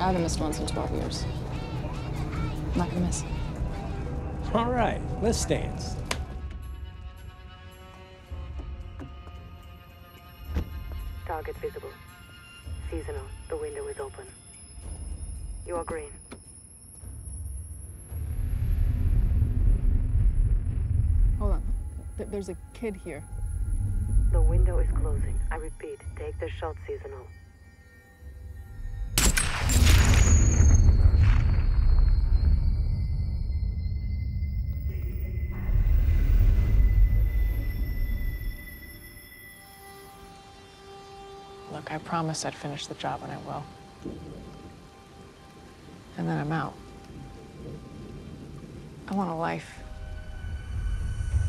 I haven't missed once in 12 years. I'm not gonna miss. All right, let's dance. Target visible. Seasonal. The window is open. You are green. Hold on. Th- There's a kid here. The window is closing. I repeat, take the shot, Seasonal. I promised I'd finish the job, and I will. And then I'm out. I want a life.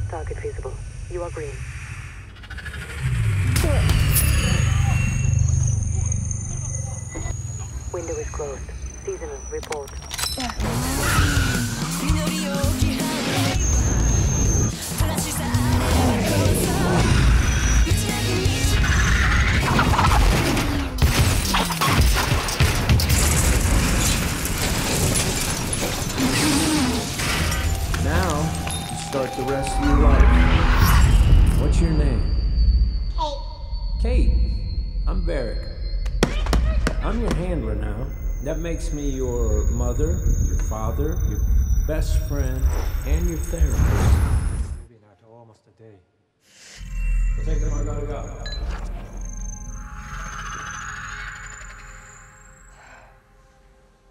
Target visible. You are green. Window is closed. Seasonal. Report. Now, you the rest of your life. What's your name? Oh. Kate. I'm Varrick. I'm your handler now. That makes me your mother, your father, your best friend, and your therapist. Maybe not till almost a day. We'll take them, I gotta go.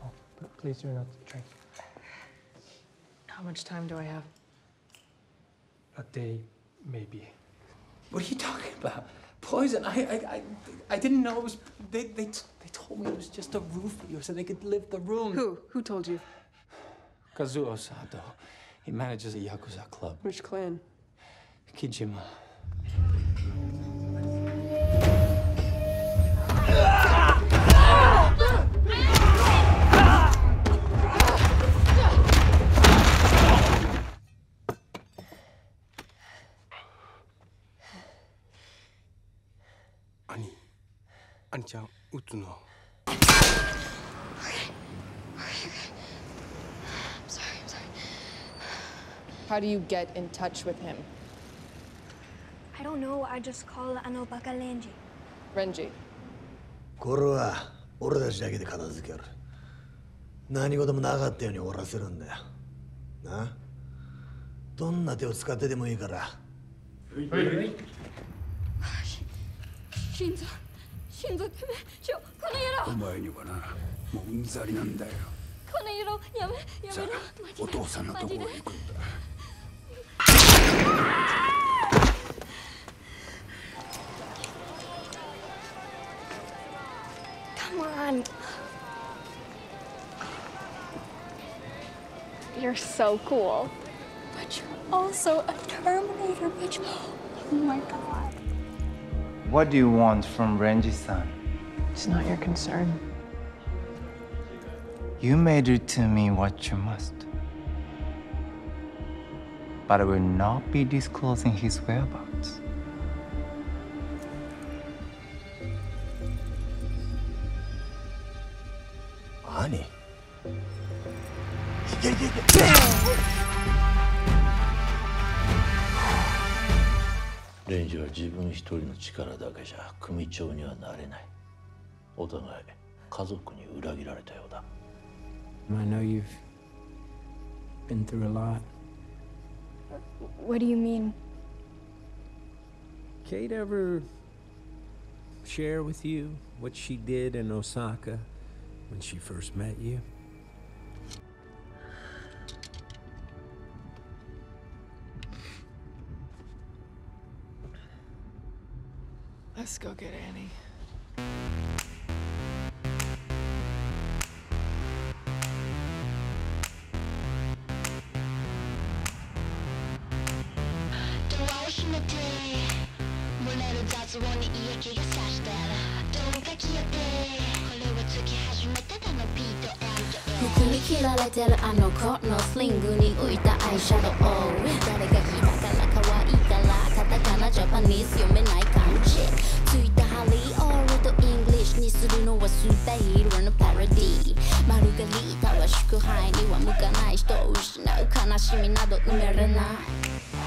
Oh, but please do not drink. How much time do I have? A day, maybe. What are you talking about? Poison? I, I, I, I didn't know it was. They, they, they told me it was just a roofie, so they could live the room. Who? Who told you? Kazuo Sato. He manages a yakuza club. Which clan? Kijima. Ani-chan, 撃つの。Sorry, I'm sorry. How do you get in touch with him? I don't know. I just call Ano Bakalenji. Renji. これは俺たちだけで片付ける何事もなかったように終わらせるんだよなどんな手を使ってでもいいから心臓心臓てめえちょこの野郎お前にはな、もううんざりなんだよ。この野郎やめやさめろあ、お父さんのところへ行くんだ。 Come on. You're so cool. But you're also a Terminator, bitch. Oh my god. What do you want from Renji-san? It's not your concern. You made it to me what you must. But I will not be disclosing his whereabouts. Honey. レンジは自分一人の力だけじゃ組長にはなれないお互い家族に裏切られたようだ I know you've been through a lot. What do you mean? Kate ever share with you what she did in Osaka when she first met you? Let's go get Annie. どこに切られてるあの子のスリングに浮いたアイシャドウ誰がジャパニーズ読めない感じついたハリーオールドイングリッシュにするのはスーパーヒーローのパロディリータは祝杯には向かない人を失う悲しみなど埋めれない